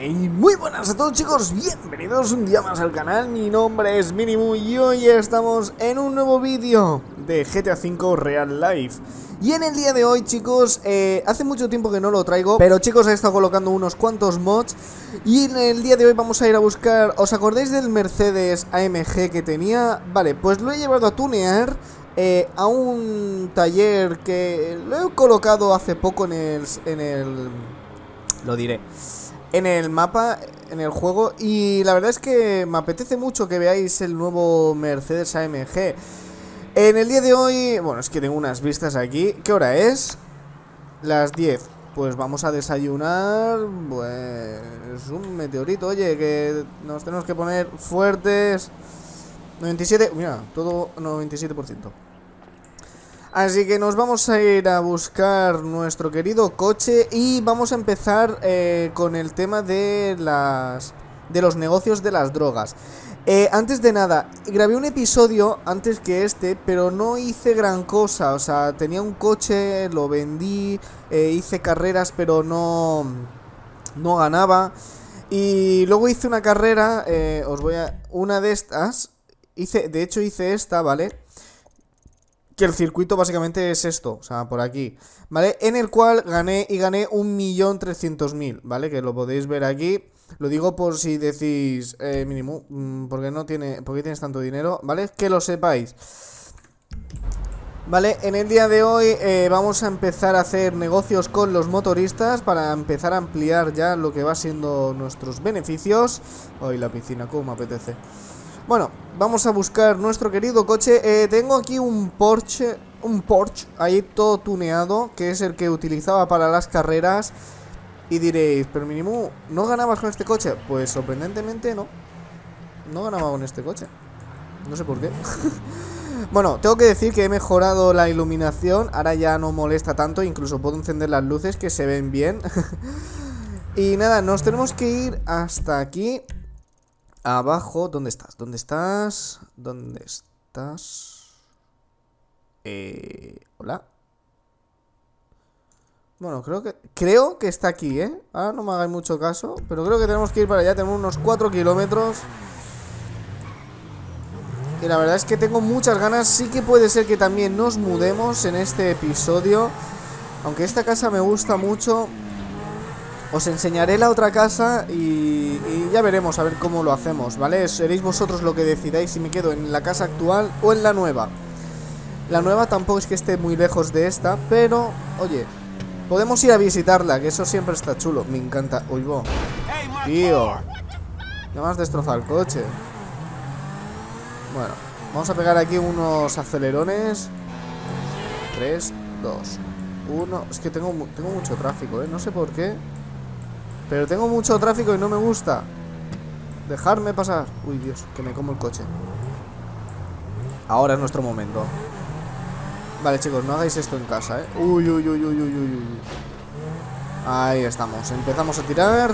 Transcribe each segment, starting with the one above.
Hey, muy buenas a todos chicos, bienvenidos un día más al canal, mi nombre es Minimu y hoy estamos en un nuevo vídeo de GTA V Real Life. Y en el día de hoy chicos, eh, hace mucho tiempo que no lo traigo, pero chicos he estado colocando unos cuantos mods. Y en el día de hoy vamos a ir a buscar, ¿os acordáis del Mercedes AMG que tenía? Vale, pues lo he llevado a tunear eh, a un taller que lo he colocado hace poco en el... En el lo diré en el mapa, en el juego Y la verdad es que me apetece mucho que veáis el nuevo Mercedes AMG En el día de hoy, bueno, es que tengo unas vistas aquí. ¿Qué hora es? Las 10 Pues vamos a desayunar Pues un meteorito, oye, que nos tenemos que poner fuertes. 97, mira, todo 97% Así que nos vamos a ir a buscar nuestro querido coche y vamos a empezar eh, con el tema de las de los negocios de las drogas. Eh, antes de nada, grabé un episodio antes que este, pero no hice gran cosa. O sea, tenía un coche, lo vendí, eh, hice carreras, pero no, no ganaba. Y luego hice una carrera, os voy a... Una de estas, hice, de hecho hice esta, ¿vale? Que el circuito básicamente es esto, o sea, por aquí, ¿vale? En el cual gané y gané un millón trescientos mil, ¿vale? Que lo podéis ver aquí. Lo digo por si decís, eh, mínimo, mm, porque no tiene, porque tienes tanto dinero, ¿vale? Que lo sepáis. Vale, en el día de hoy eh, vamos a empezar a hacer negocios con los motoristas para empezar a ampliar ya lo que va siendo nuestros beneficios. Hoy la piscina, como me apetece. Bueno, vamos a buscar nuestro querido coche. Eh, Tengo aquí un Porsche Un Porsche ahí todo tuneado Que es el que utilizaba para las carreras. Y diréis, pero mínimo ¿No ganabas con este coche? Pues sorprendentemente no. No ganaba con este coche. No sé por qué. Bueno, tengo que decir que he mejorado la iluminación. Ahora ya no molesta tanto Incluso puedo encender las luces que se ven bien. Y nada, nos tenemos que ir hasta aquí Abajo, ¿dónde estás? ¿Dónde estás? ¿Dónde estás? Eh, Hola. Bueno, creo que creo que está aquí, ¿eh? Ahora no me hagáis mucho caso, pero creo que tenemos que ir para allá. Tenemos unos 4 kilómetros. Y la verdad es que tengo muchas ganas. Sí que puede ser que también nos mudemos en este episodio. Aunque esta casa me gusta mucho. Os enseñaré la otra casa y, ya veremos a ver cómo lo hacemos, ¿vale? Seréis vosotros lo que decidáis si me quedo en la casa actual o en la nueva. La nueva tampoco es que esté muy lejos de esta, pero, oye, podemos ir a visitarla, que eso siempre está chulo. Me encanta. Uy. Tío. Ya me has destrozado el coche. Bueno, vamos a pegar aquí unos acelerones. 3, 2, 1. Es que tengo, tengo mucho tráfico, ¿eh? No sé por qué. Pero tengo mucho tráfico y no me gusta Dejarme pasar Uy, Dios, que me como el coche Ahora es nuestro momento Vale, chicos, no hagáis esto en casa, ¿eh? Uy, uy, uy, uy, uy, uy Ahí estamos, empezamos a tirar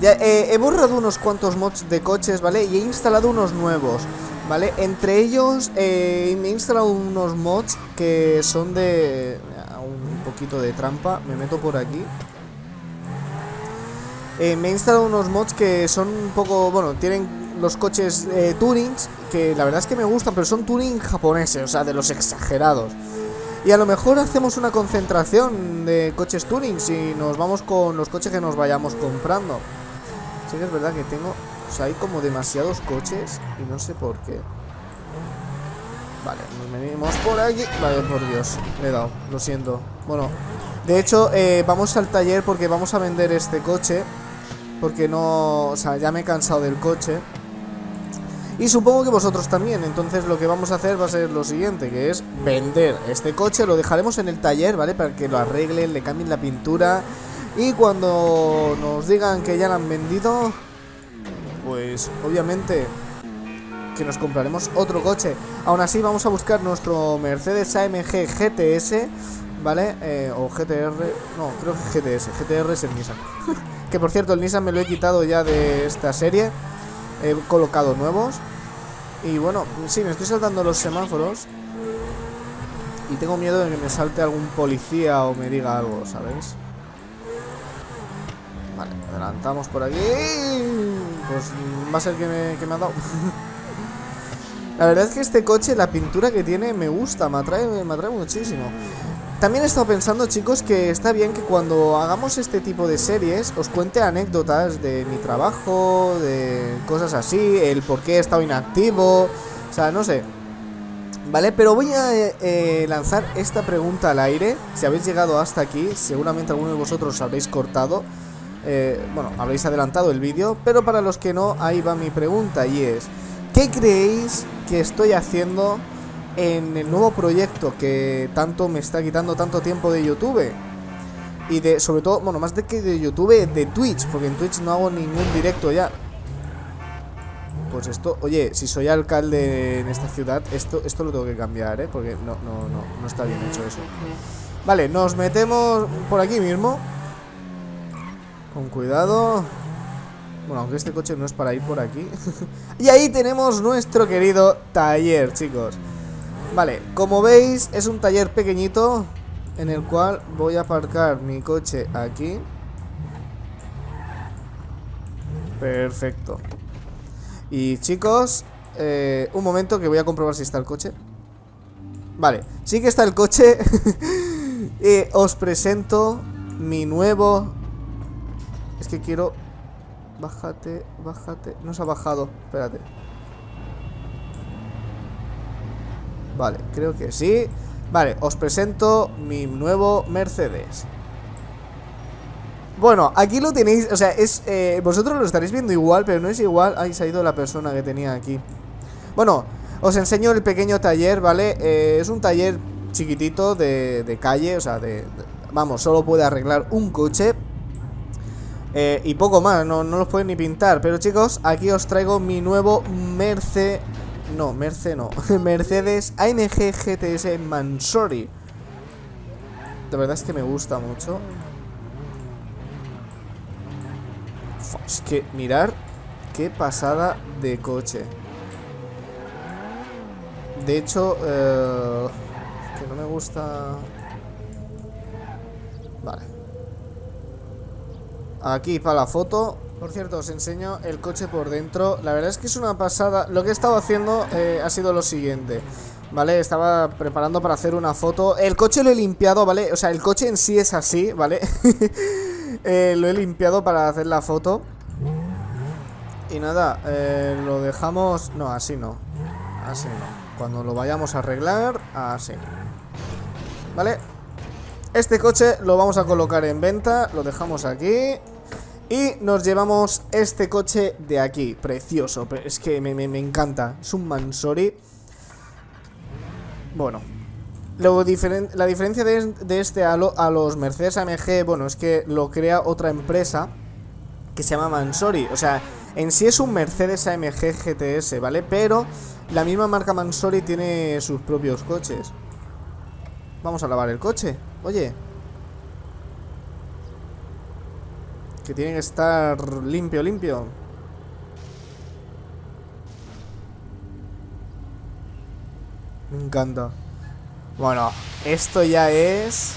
Ya, eh, he borrado unos cuantos mods de coches, ¿vale? Y he instalado unos nuevos, ¿vale? Entre ellos eh, me he instalado unos mods que son de poquito de trampa. Me meto por aquí. Eh, me he instalado unos mods que son un poco, bueno, tienen los coches eh, tunings, que la verdad es que me gustan, pero son tuning japoneses, o sea, de los exagerados. Y a lo mejor hacemos una concentración de coches tunings y nos vamos con los coches que nos vayamos comprando. Sí que es verdad que tengo, o sea, hay como demasiados coches y no sé por qué. Vale, nos venimos por aquí. Vale, por Dios, me he dado, lo siento. Bueno, de hecho, eh, vamos al taller porque vamos a vender este coche Porque no, o sea, ya me he cansado del coche. Y supongo que vosotros también Entonces lo que vamos a hacer va a ser lo siguiente Que es vender este coche. Lo dejaremos en el taller, ¿vale? Para que lo arreglen, le cambien la pintura. Y cuando nos digan que ya lo han vendido Pues obviamente que nos compraremos otro coche. Aún así vamos a buscar nuestro Mercedes AMG GTS, ¿vale? Eh, o GTR, no, creo que GTS, GTR es el Nissan. que por cierto, el Nissan me lo he quitado ya de esta serie, he colocado nuevos. Y bueno, sí, me estoy saltando los semáforos. Y tengo miedo de que me salte algún policía o me diga algo, ¿sabéis? Vale, adelantamos por aquí. Pues va a ser que me, que me ha dado. la verdad es que este coche, la pintura que tiene, me gusta, me atrae, me atrae muchísimo. También he estado pensando, chicos, que está bien que cuando hagamos este tipo de series os cuente anécdotas de mi trabajo, de cosas así, el por qué he estado inactivo, o sea, no sé. Vale, pero voy a eh, lanzar esta pregunta al aire. Si habéis llegado hasta aquí, seguramente alguno de vosotros habréis cortado. Eh, bueno, habréis adelantado el vídeo, pero para los que no, ahí va mi pregunta y es, ¿qué creéis que estoy haciendo en el nuevo proyecto que tanto me está quitando tanto tiempo de YouTube. Y de, sobre todo, bueno, más de que de YouTube, de Twitch, porque en Twitch no hago ningún directo ya. Pues esto, oye, si soy alcalde en esta ciudad, esto, esto lo tengo que cambiar, ¿eh? Porque no, no, no, no está bien hecho eso. Vale, nos metemos por aquí mismo. Con cuidado. Bueno, aunque este coche no es para ir por aquí. y ahí tenemos nuestro querido taller, chicos. Vale, como veis es un taller pequeñito en el cual voy a aparcar mi coche aquí. Perfecto. Y chicos, eh, un momento que voy a comprobar si está el coche. Vale, sí que está el coche. os presento mi nuevo... Es que quiero... Bájate, bájate. No se ha bajado, espérate. Vale, creo que sí Vale, os presento mi nuevo Mercedes Bueno, aquí lo tenéis O sea, es eh, vosotros lo estaréis viendo igual Pero no es igual Ahí se ha ido la persona que tenía aquí Bueno, os enseño el pequeño taller, ¿vale? Eh, es un taller chiquitito de, calle O sea, de, Vamos, solo puede arreglar un coche eh, y poco más, no, no los puede ni pintar Pero chicos, aquí os traigo mi nuevo Mercedes no, Merce no. Mercedes AMG GTS Mansori. De verdad es que me gusta mucho. Es que mirar qué pasada de coche. De hecho, eh, que no me gusta... Aquí para la foto por cierto, os enseño el coche por dentro La verdad es que es una pasada Lo que he estado haciendo eh, ha sido lo siguiente ¿Vale? Estaba preparando para hacer una foto El coche lo he limpiado, ¿vale? O sea, el coche en sí es así, ¿vale? eh, lo he limpiado para hacer la foto Y nada, eh, lo dejamos... No, así no Así no Cuando lo vayamos a arreglar, así ¿Vale? Este coche lo vamos a colocar en venta Lo dejamos aquí y nos llevamos este coche de aquí, precioso, es que me, encanta, es un Mansori. Bueno, la diferencia de, este a, a, los Mercedes AMG, bueno, es que lo crea otra empresa que se llama Mansori. O sea, en sí es un Mercedes AMG GTS, ¿vale? Pero la misma marca Mansori tiene sus propios coches. Vamos a lavar el coche, oye. Que tiene que estar limpio, limpio. Me encanta. Bueno, esto ya es...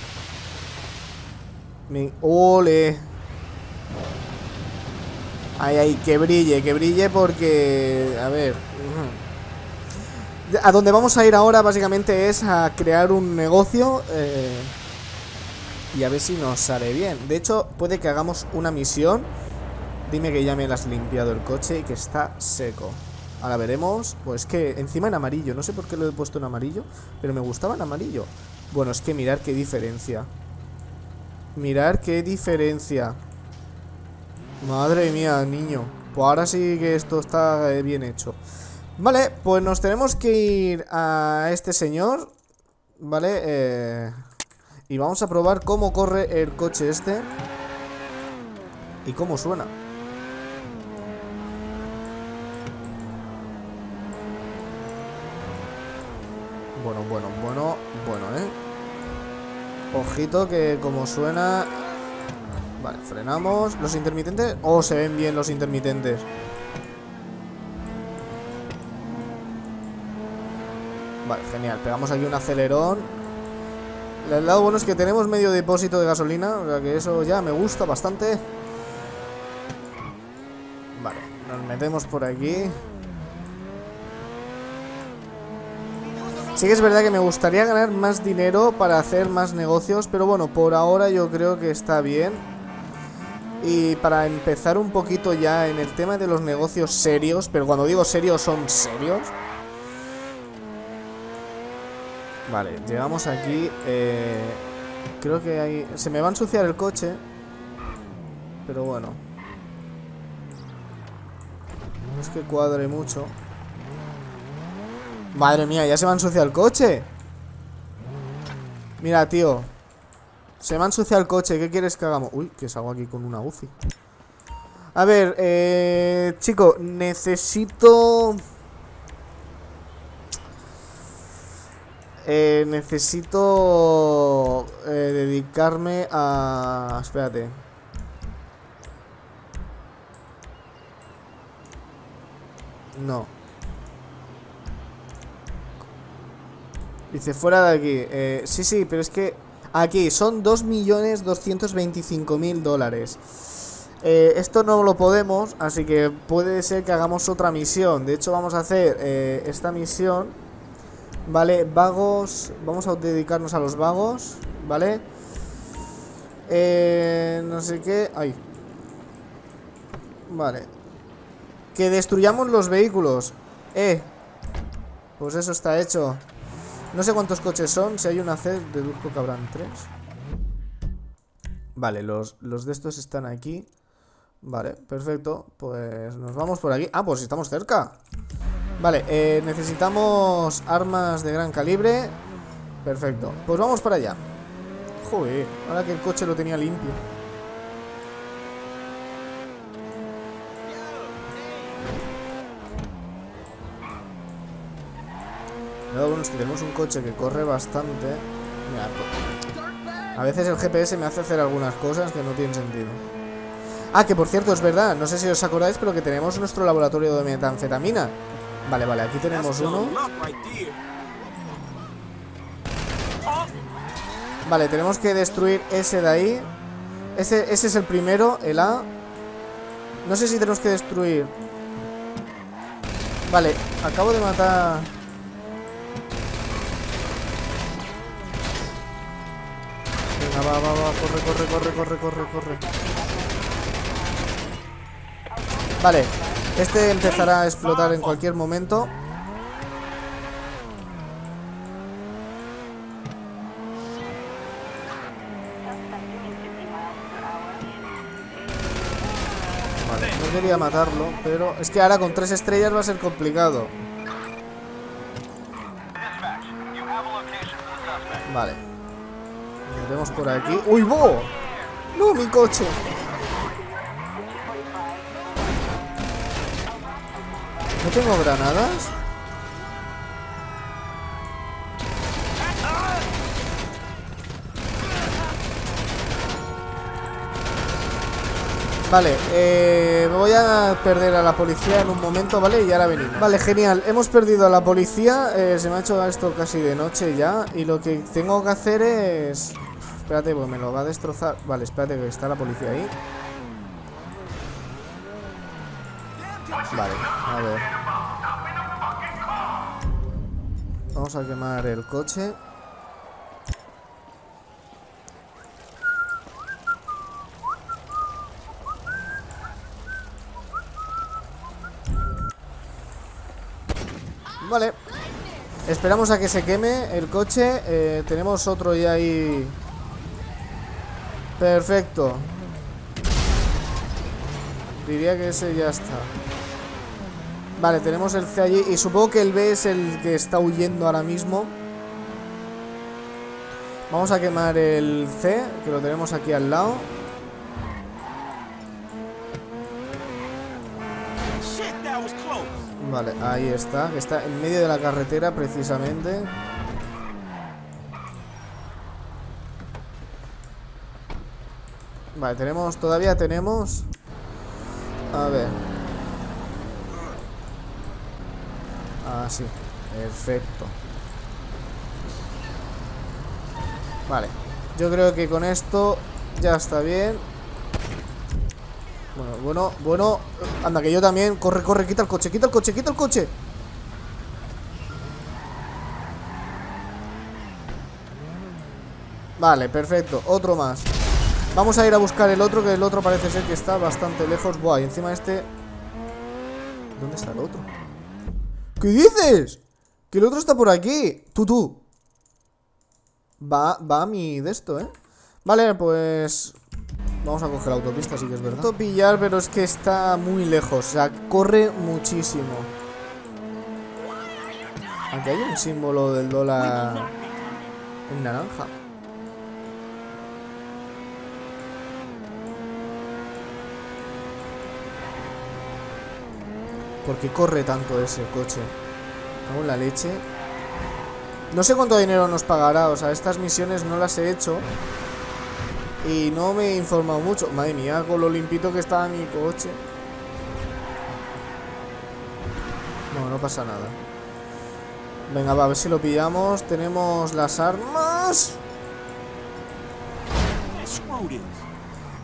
Mi... ¡Ole! Ay, ay, que brille, que brille porque... A ver... A donde vamos a ir ahora básicamente es a crear un negocio... Eh y a ver si nos sale bien. De hecho, puede que hagamos una misión. Dime que ya me has limpiado el coche y que está seco. Ahora veremos. Pues que encima en amarillo. No sé por qué lo he puesto en amarillo, pero me gustaba en amarillo. Bueno, es que mirar qué diferencia. Mirar qué diferencia. Madre mía, niño. Pues ahora sí que esto está eh, bien hecho. Vale, pues nos tenemos que ir a este señor. Vale, eh... Y vamos a probar cómo corre el coche este Y cómo suena. Bueno, bueno, bueno, bueno, ¿eh? Ojito que como suena Vale, frenamos. Los intermitentes Oh, se ven bien los intermitentes. Vale, genial. Pegamos aquí un acelerón el lado bueno es que tenemos medio depósito de gasolina, o sea que eso ya me gusta bastante. Vale, nos metemos por aquí. Sí que es verdad que me gustaría ganar más dinero para hacer más negocios, pero bueno, por ahora yo creo que está bien. Y para empezar un poquito ya en el tema de los negocios serios, pero cuando digo serios son serios. Vale, llegamos aquí. Eh, creo que hay... Se me va a ensuciar el coche. Pero bueno. No es que cuadre mucho. Madre mía, ya se me ha ensuciado el coche Mira, tío Se me ha ensuciado el coche, ¿qué quieres que hagamos? Uy, que salgo aquí con una UCI A ver, eh, chico, necesito... Eh, necesito eh, dedicarme a... Espérate. No. Dice, fuera de aquí. Eh, sí, sí, pero es que aquí son 2.225.000 dólares. Eh, esto no lo podemos, así que puede ser que hagamos otra misión. De hecho, vamos a hacer eh, esta misión. Vale, vagos. Vamos a dedicarnos a los vagos. Vale. Eh, no sé qué. Ay. Vale. Que destruyamos los vehículos. Eh. Pues eso está hecho. No sé cuántos coches son. Si hay una C, deduzco que habrán tres. Vale, los, los de estos están aquí. Vale, perfecto. Pues nos vamos por aquí. Ah, pues estamos cerca. Vale, eh, necesitamos armas de gran calibre. Perfecto. Pues vamos para allá. Joder, ahora que el coche lo tenía limpio. bueno es que tenemos un coche que corre bastante. a veces el GPS me hace hacer algunas cosas que no tienen sentido. Ah, que por cierto, es verdad, no sé si os acordáis, pero que tenemos nuestro laboratorio de metanfetamina. Vale, vale, aquí tenemos uno. Vale, tenemos que destruir ese de ahí. Ese, ese es el primero, el A. No sé si tenemos que destruir. Vale, acabo de matar... va, va, va, corre, corre, corre, corre, corre, corre. Vale, este empezará a explotar en cualquier momento. Vale, no quería matarlo, pero es que ahora con tres estrellas va a ser complicado. Vale. Vemos por aquí. ¡Uy, bo! ¡No, mi coche! ¿No tengo granadas? Vale, eh, voy a perder a la policía en un momento, ¿vale? Y ahora venimos. Vale, genial, hemos perdido a la policía eh, Se me ha hecho esto casi de noche ya Y lo que tengo que hacer es... Espérate, pues me lo va a destrozar. Vale, espérate que está la policía ahí. Vale, Vamos a quemar el coche. Vale. Esperamos a que se queme el coche. Eh, Tenemos otro ya ahí. Perfecto. Diría que ese ya está Vale, tenemos el C allí Y supongo que el B es el que está huyendo ahora mismo. Vamos a quemar el C Que lo tenemos aquí al lado. Vale, ahí está. Está en medio de la carretera precisamente. Vale, tenemos, todavía tenemos. A ver Ah, sí, perfecto. Vale. Yo creo que con esto ya está bien. Bueno, bueno, bueno. Anda, que yo también. Corre, corre, quita el coche, quita el coche, quita el coche. Vale, perfecto, otro más. Vamos a ir a buscar el otro Que el otro parece ser que está bastante lejos. Buah, y encima este. ¿Dónde está el otro? ¿Qué dices? Que el otro está por aquí. Tú, tú. Va, va a mi de esto, ¿eh? Vale, pues... Vamos a coger la autopista, sí que es verdad. Pillar, pero es que está muy lejos. O sea, corre muchísimo. Aquí hay un símbolo del dólar En naranja ¿Por qué corre tanto ese coche? Hago la leche. No sé cuánto dinero nos pagará O sea, estas misiones no las he hecho. Y no me he informado mucho. Madre mía, con lo limpito que estaba mi coche. No, no pasa nada. Venga, va, a ver si lo pillamos. Tenemos las armas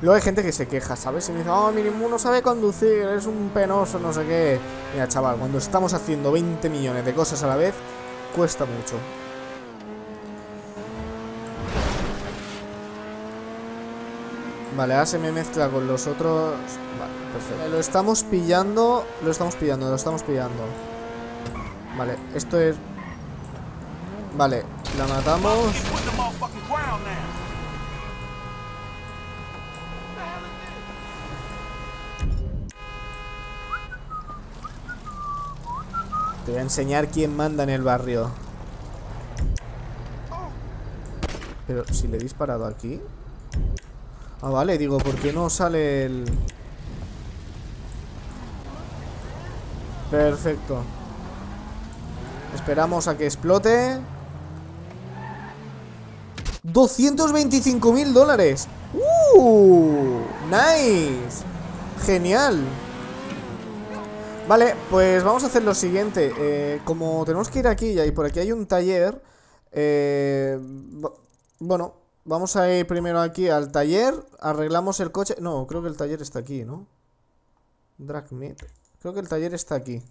Luego hay gente que se queja, ¿sabes? Y me dice, oh, mi no sabe conducir, es un penoso, no sé qué. Mira, chaval, cuando estamos haciendo 20 millones de cosas a la vez, cuesta mucho. Vale, ahora se me mezcla con los otros... Vale, perfecto. Lo estamos pillando, lo estamos pillando, lo estamos pillando. Vale, esto es... Vale, la matamos. Te voy a enseñar quién manda en el barrio. Pero si le he disparado aquí. Ah, vale, digo, ¿por qué no sale el...? Perfecto. Esperamos a que explote. 225 mil dólares. ¡Uh! ¡Nice! Genial. Vale, pues vamos a hacer lo siguiente eh, Como tenemos que ir aquí y por aquí hay un taller eh, Bueno, vamos a ir primero aquí al taller Arreglamos el coche No, creo que el taller está aquí, ¿no? Dragmeet Creo que el taller está aquí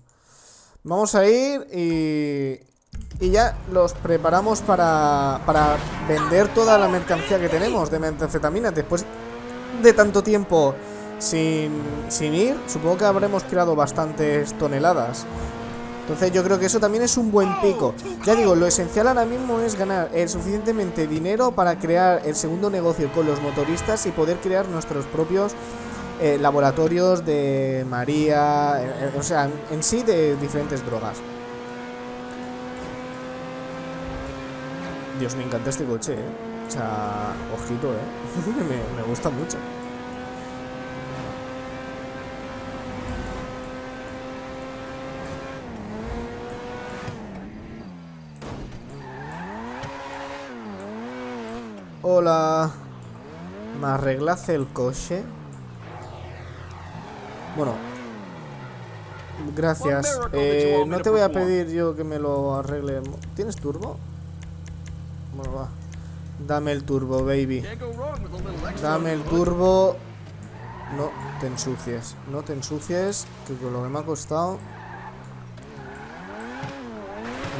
Vamos a ir y... Y ya los preparamos para, para vender toda la mercancía que tenemos de metanfetamina Después de tanto tiempo sin, ir, supongo que habremos creado bastantes toneladas. Entonces yo creo que eso también es un buen pico. Ya digo, lo esencial ahora mismo es ganar el suficientemente dinero para crear el segundo negocio con los motoristas y poder crear nuestros propios eh, laboratorios de María, eh, eh, o sea, en sí de diferentes drogas. Dios, me encanta este coche, ¿eh? O sea, ojito, ¿eh? me, me gusta mucho. Hola. ¿Me arreglas el coche? Bueno. Gracias. Eh, no te voy a pedir yo que me lo arregle. ¿Tienes turbo? Bueno, va. Dame el turbo, baby. Dame el turbo. No te ensucies. No te ensucies. Que con lo que me ha costado.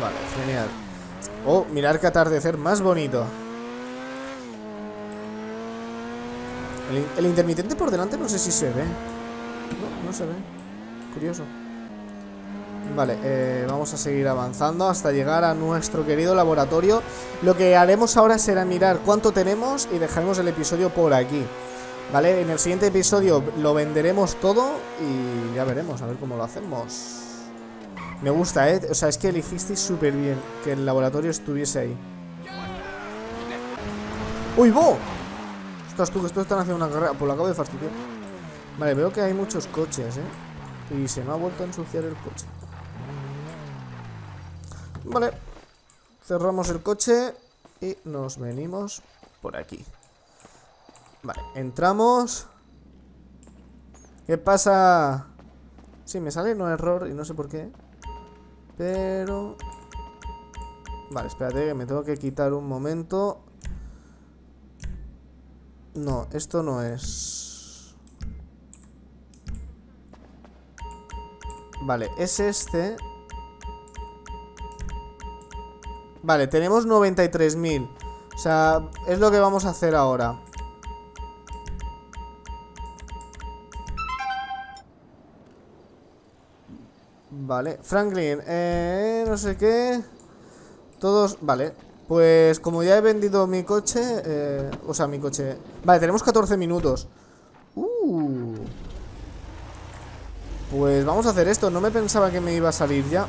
Vale, genial. Oh, mirar qué atardecer más bonito. El, intermitente por delante no sé si se ve. No, no se ve. Curioso. Vale, eh, vamos a seguir avanzando hasta llegar a nuestro querido laboratorio. Lo que haremos ahora será mirar cuánto tenemos y dejaremos el episodio por aquí. Vale, en el siguiente episodio lo venderemos todo y ya veremos, a ver cómo lo hacemos. Me gusta, ¿eh? O sea, es que elegisteis súper bien que el laboratorio estuviese ahí. ¡Uy, bo! Estás tú, estos están haciendo una carrera. Pues lo acabo de fastidiar. Vale, veo que hay muchos coches, ¿eh? Y se me ha vuelto a ensuciar el coche. Vale. Cerramos el coche y nos venimos por aquí. Vale, entramos. ¿Qué pasa? Sí, me sale no error y no sé por qué. Pero... Vale, espérate que me tengo que quitar un momento no, esto no es... Vale, es este. Vale, tenemos 93.000. O sea, es lo que vamos a hacer ahora. Vale, Franklin, eh, no sé qué. Todos, vale. Pues como ya he vendido mi coche, eh, o sea, mi coche... Vale, tenemos 14 minutos. Uh. Pues vamos a hacer esto. No me pensaba que me iba a salir ya.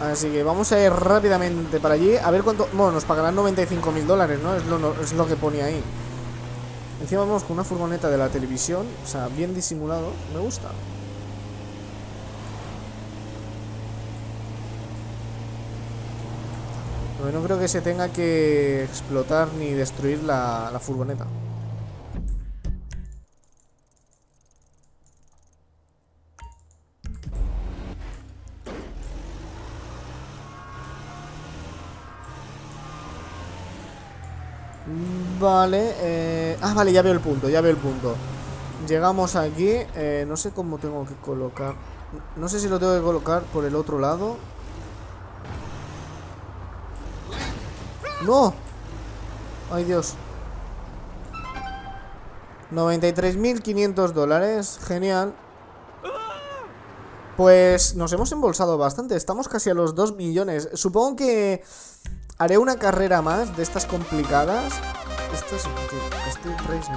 Así que vamos a ir rápidamente para allí A ver cuánto... Bueno, nos pagarán 95 mil dólares, ¿no? Es lo, es lo que pone ahí. Encima vamos con una furgoneta de la televisión O sea, bien disimulado Me gusta. No creo que se tenga que explotar ni destruir la, la furgoneta Vale, eh... Ah, vale, ya veo el punto, ya veo el punto Llegamos aquí eh, No sé cómo tengo que colocar No sé si lo tengo que colocar por el otro lado ¡No! ¡Ay, Dios! 93.500 dólares Genial Pues nos hemos embolsado bastante Estamos casi a los 2 millones Supongo que Haré una carrera más de estas complicadas. Esto es Steel Race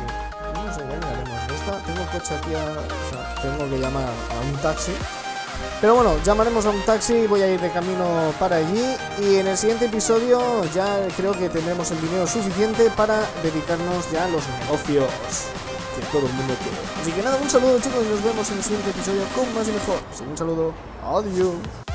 No sé, haremos de esta. Tengo coche aquí, a, o sea, tengo que llamar a un taxi. Pero bueno, llamaremos a un taxi, voy a ir de camino para allí y en el siguiente episodio ya creo que tendremos el dinero suficiente para dedicarnos ya a los negocios que todo el mundo quiere. Así que nada, un saludo chicos y nos vemos en el siguiente episodio con más y mejor. un saludo, adiós.